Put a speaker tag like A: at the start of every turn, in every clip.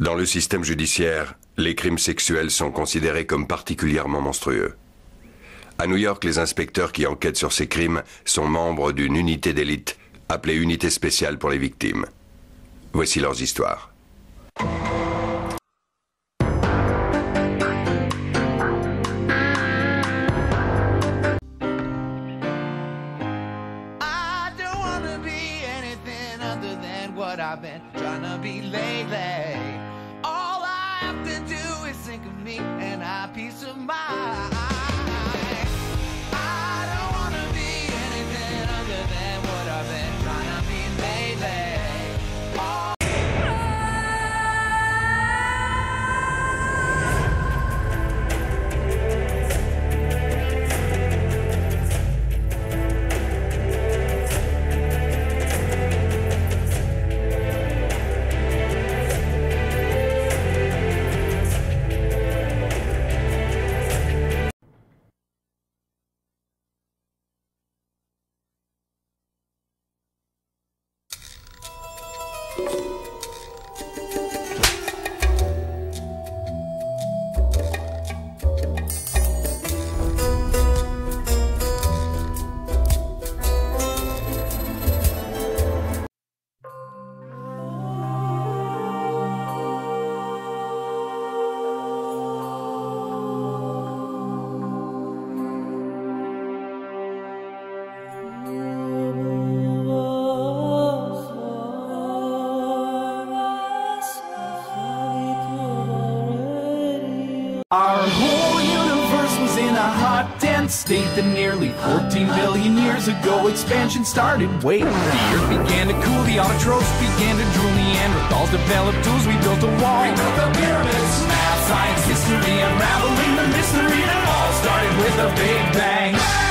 A: Dans le système judiciaire, les crimes sexuels sont considérés comme particulièrement monstrueux. À New York, les inspecteurs qui enquêtent sur ces crimes sont membres d'une unité d'élite appelée Unité spéciale pour les victimes. Voici leurs histoires.
B: years ago, expansion started. Wait, the earth began to cool, the autotrophs began to drool. Neanderthals developed tools, we built a wall. We built the pyramids, math, science, history, unraveling the mystery that all started with a big bang.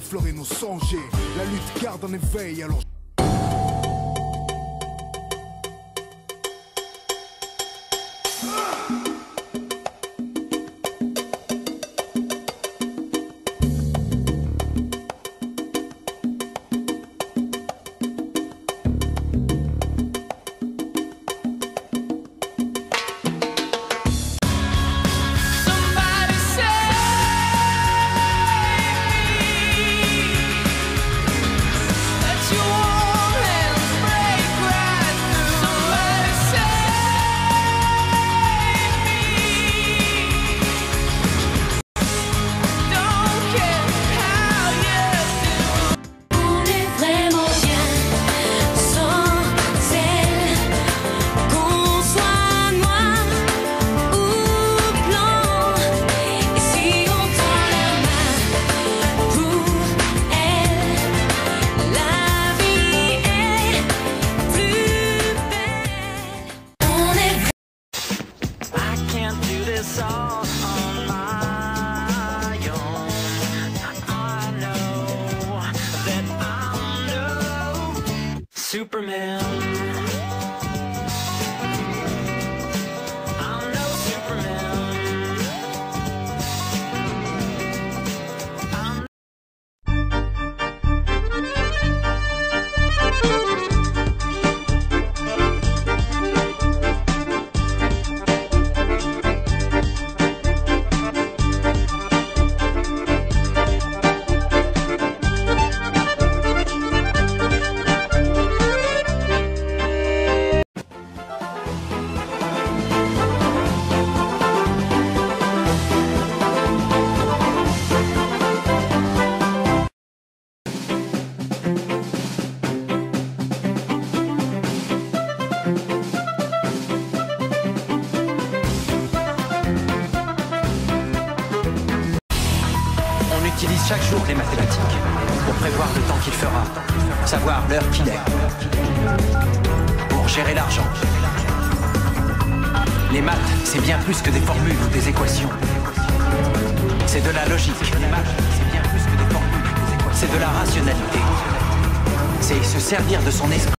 C: effleurer nos songers. La lutte garde en éveil, alors
D: Superman.
E: de la rationalité. C'est se servir de son esprit.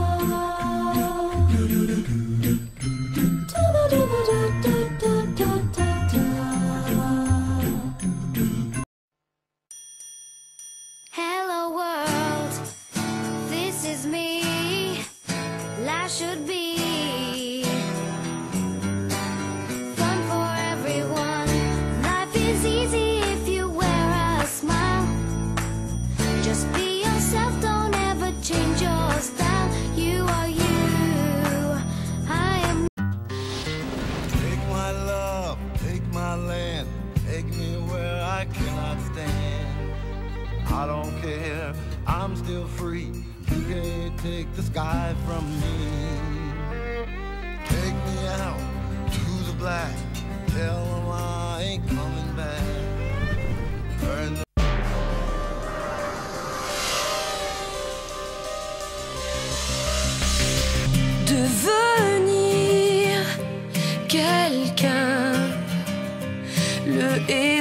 F: I
G: stand. I don't care, I'm still free. You can't take the sky from me. Take me out to the black, tell them I ain't coming back. Burn the
F: devenir quelqu'un, le héros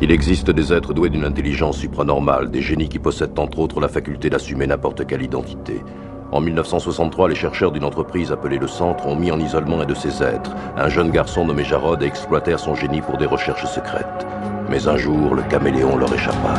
H: Il existe des êtres doués d'une intelligence supranormale, des génies qui possèdent entre autres la faculté d'assumer n'importe quelle identité. En 1963, les chercheurs d'une entreprise appelée le Centre ont mis en isolement un de ces êtres, un jeune garçon nommé Jarod, et exploitèrent son génie pour des recherches secrètes. Mais un jour, le caméléon leur échappa.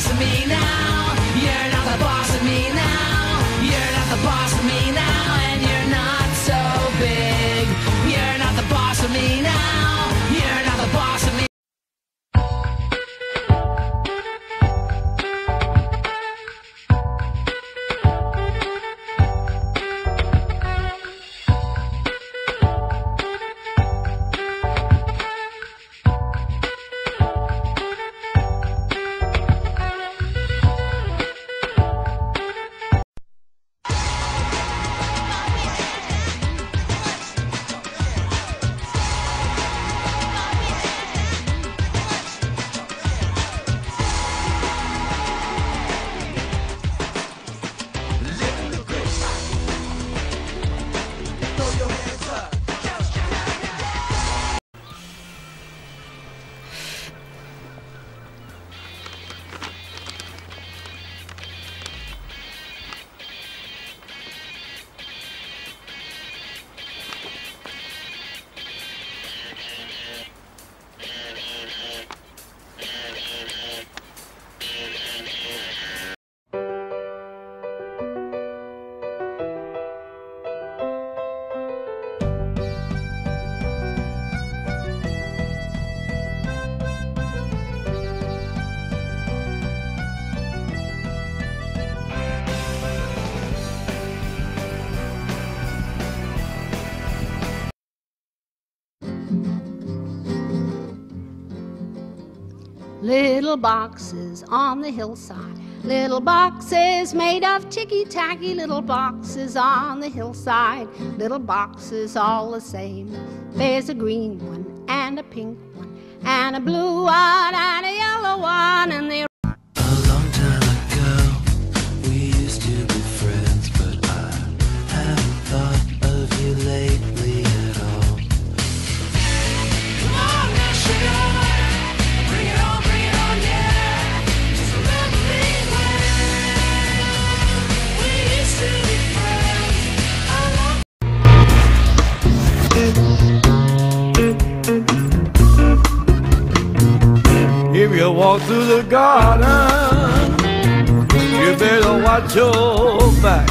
I: Boss of me now. You're not the boss of me now. You're not the boss of me now.
J: Little boxes on the hillside. Little boxes made of ticky tacky. Little boxes on the hillside. Little boxes all the same. There's a green one and a pink one and a blue one and a yellow one and they
G: through the garden, you
I: better watch your back.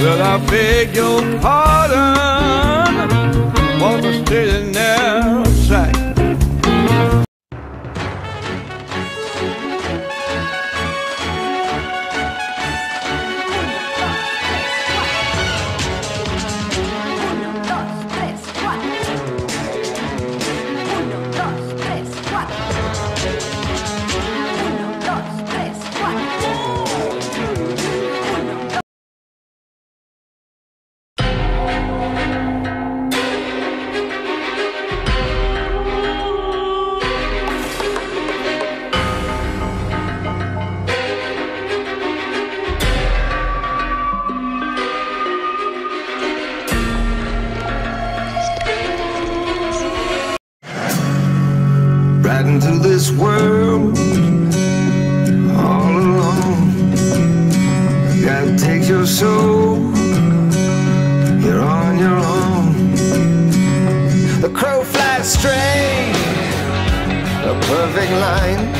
I: Well, I beg your pardon, and
K: narrow track. riding through this world all alone. Gotta take your soul, you're on your own. The crow flies straight, a perfect line.